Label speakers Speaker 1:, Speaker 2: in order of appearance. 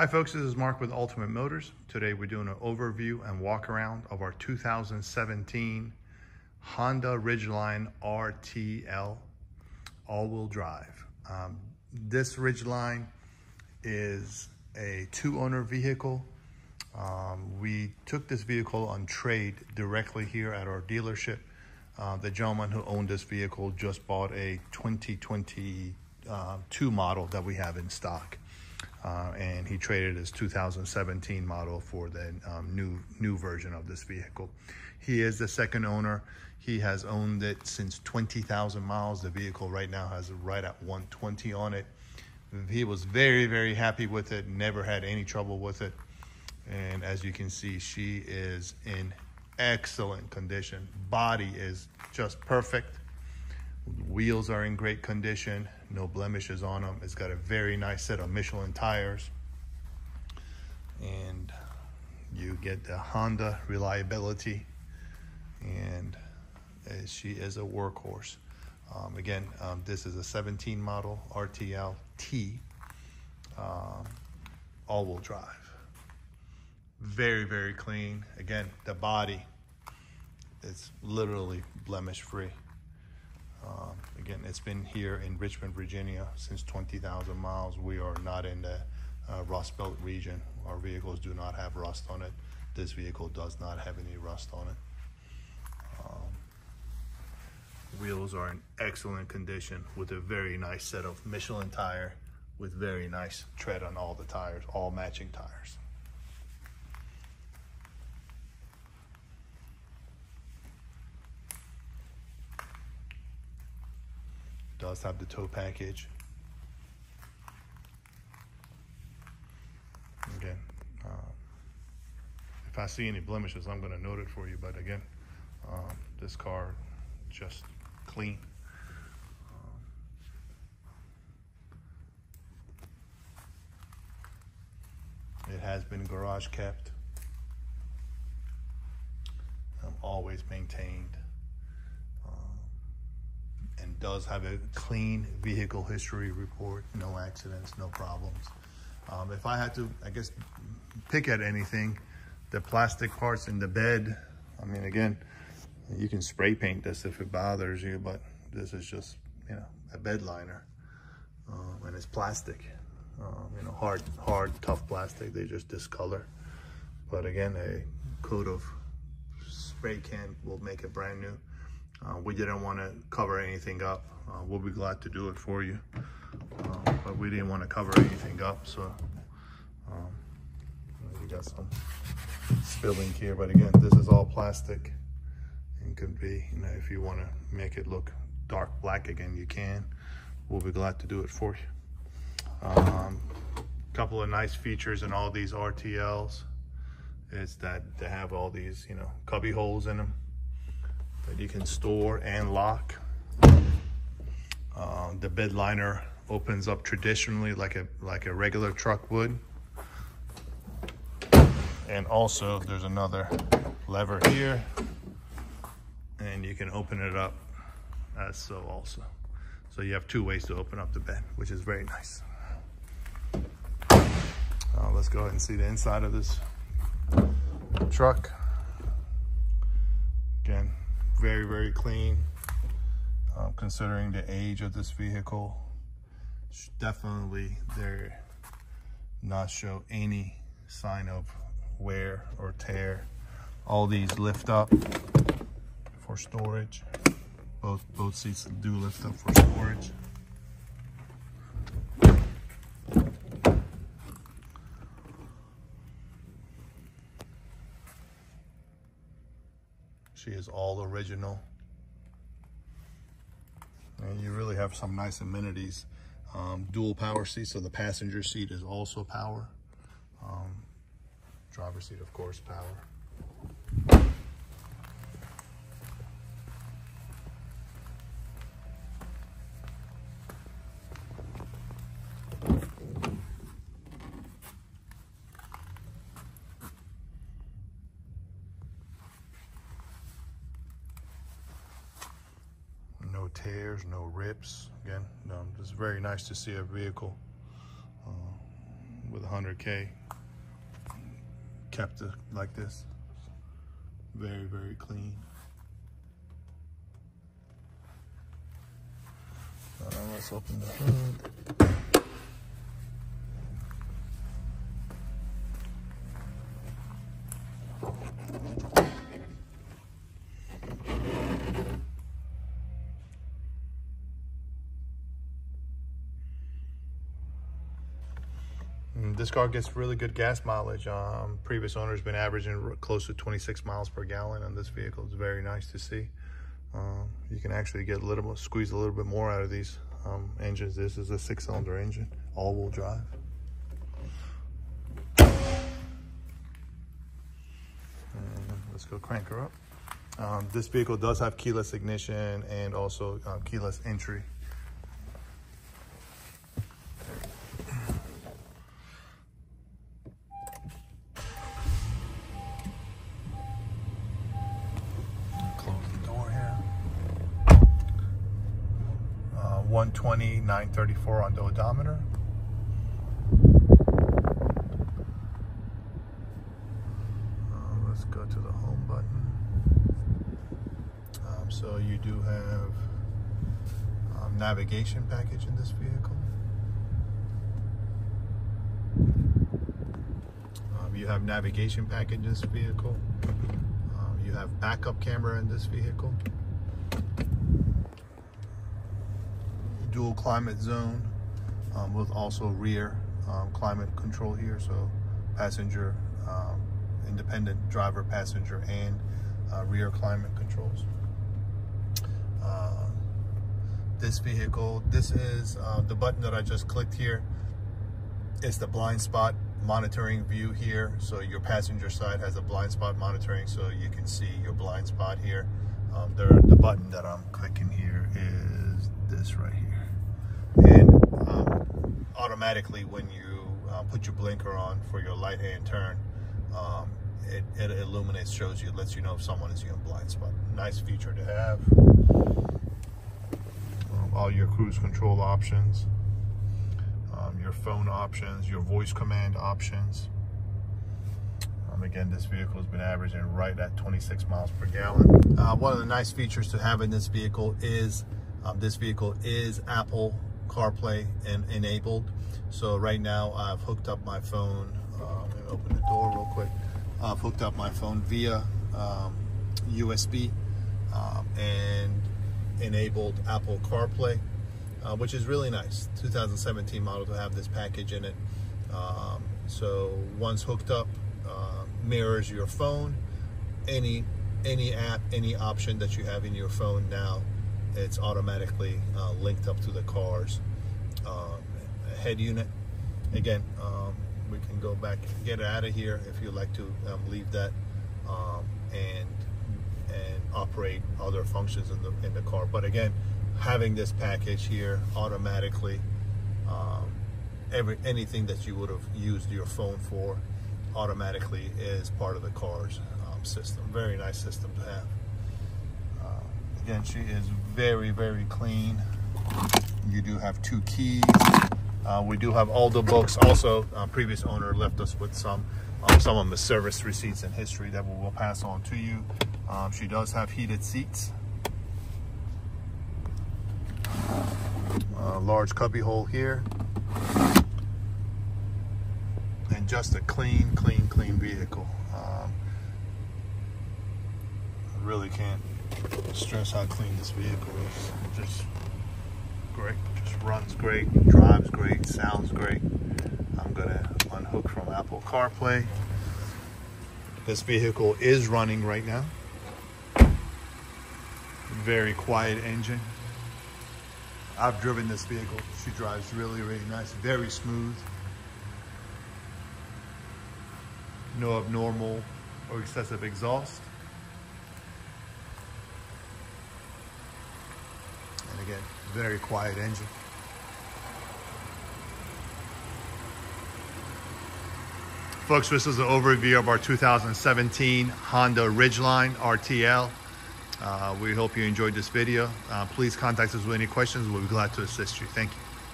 Speaker 1: Hi folks, this is Mark with Ultimate Motors. Today we're doing an overview and walk around of our 2017 Honda Ridgeline RTL all-wheel drive. Um, this Ridgeline is a two-owner vehicle. Um, we took this vehicle on trade directly here at our dealership. Uh, the gentleman who owned this vehicle just bought a 2022 uh, model that we have in stock. Uh, and he traded his 2017 model for the um, new new version of this vehicle. He is the second owner. He has owned it since 20,000 miles. The vehicle right now has right at 120 on it. He was very, very happy with it, never had any trouble with it. And as you can see, she is in excellent condition. Body is just perfect. Wheels are in great condition, no blemishes on them. It's got a very nice set of Michelin tires. And you get the Honda reliability and she is a workhorse. Um, again, um, this is a 17 model RTL T um, all-wheel drive. Very, very clean. Again, the body is literally blemish free. Um, again, it's been here in Richmond, Virginia since 20,000 miles. We are not in the uh, Rust Belt region. Our vehicles do not have rust on it. This vehicle does not have any rust on it. Um, wheels are in excellent condition with a very nice set of Michelin tire with very nice tread on all the tires, all matching tires. Does have the tow package. Again, uh, if I see any blemishes, I'm going to note it for you. But again, um, this car just clean. Um, it has been garage kept. Um, always maintained does have a clean vehicle history report, no accidents, no problems. Um, if I had to, I guess, pick at anything, the plastic parts in the bed, I mean, again, you can spray paint this if it bothers you, but this is just, you know, a bed liner. Um, and it's plastic, um, you know, hard, hard, tough plastic. They just discolor. But again, a coat of spray can will make it brand new. Uh, we didn't want to cover anything up. Uh, we'll be glad to do it for you. Uh, but we didn't want to cover anything up, so um, we got some spilling here. But again, this is all plastic and could be, you know, if you want to make it look dark black again, you can. We'll be glad to do it for you. Um, couple of nice features in all these RTLs is that they have all these, you know, cubby holes in them that you can store and lock. Uh, the bed liner opens up traditionally like a like a regular truck would. And also there's another lever here and you can open it up as so also. So you have two ways to open up the bed, which is very nice. Uh, let's go ahead and see the inside of this truck. Very, very clean. Um, considering the age of this vehicle, definitely there not show any sign of wear or tear. All these lift up for storage. Both, both seats do lift up for storage. She is all original. And you really have some nice amenities. Um, dual power seats, so the passenger seat is also power. Um, driver seat, of course, power. Tears, no rips. Again, um, it's very nice to see a vehicle uh, with 100K kept like this. Very, very clean. Uh, let's open the hood. This car gets really good gas mileage. Um, previous owner's been averaging close to 26 miles per gallon on this vehicle. It's very nice to see. Um, you can actually get a little more, squeeze a little bit more out of these um, engines. This is a six-cylinder engine, all-wheel drive. And let's go crank her up. Um, this vehicle does have keyless ignition and also uh, keyless entry. 934 on the odometer. Uh, let's go to the home button. Um, so you do have um, navigation package in this vehicle. Um, you have navigation package in this vehicle. Um, you have backup camera in this vehicle. Dual climate zone um, with also rear um, climate control here. So passenger, um, independent driver, passenger, and uh, rear climate controls. Uh, this vehicle, this is uh, the button that I just clicked here. It's the blind spot monitoring view here. So your passenger side has a blind spot monitoring so you can see your blind spot here. Um, the, the button that I'm clicking here is this right here. And um, automatically when you uh, put your blinker on for your light hand turn, um, it, it, illuminates, shows you, lets you know if someone is in blind spot. Nice feature to have. Um, all your cruise control options um, your phone options, your voice command options. Um, again, this vehicle has been averaging right at 26 miles per gallon. Uh, one of the nice features to have in this vehicle is um, this vehicle is Apple CarPlay and enabled. So right now I've hooked up my phone. Uh, let me open the door real quick. I've hooked up my phone via USB um, um, and enabled Apple CarPlay uh, which is really nice. 2017 model to have this package in it. Um, so once hooked up, uh, mirrors your phone. Any any app, any option that you have in your phone now, it's automatically uh, linked up to the car's um, head unit. Again, um, we can go back get it out of here if you'd like to um, leave that um, and and operate other functions in the in the car. But again, having this package here automatically um, every anything that you would have used your phone for automatically is part of the car's system very nice system to have again she is very very clean. You do have two keys. Uh, we do have all the books. Also uh, previous owner left us with some um, some of the service receipts and history that we will pass on to you. Um, she does have heated seats. Large cubby hole here. And just a clean, clean, clean vehicle. Um, really can't stress how clean this vehicle is. Just great, just runs great, drives great, sounds great. I'm gonna unhook from Apple CarPlay. This vehicle is running right now. Very quiet engine. I've driven this vehicle. She drives really, really nice, very smooth. No abnormal or excessive exhaust. And again, very quiet engine. Folks, this is an overview of our 2017 Honda Ridgeline RTL. Uh, we hope you enjoyed this video. Uh, please contact us with any questions. We'll be glad to assist you. Thank you.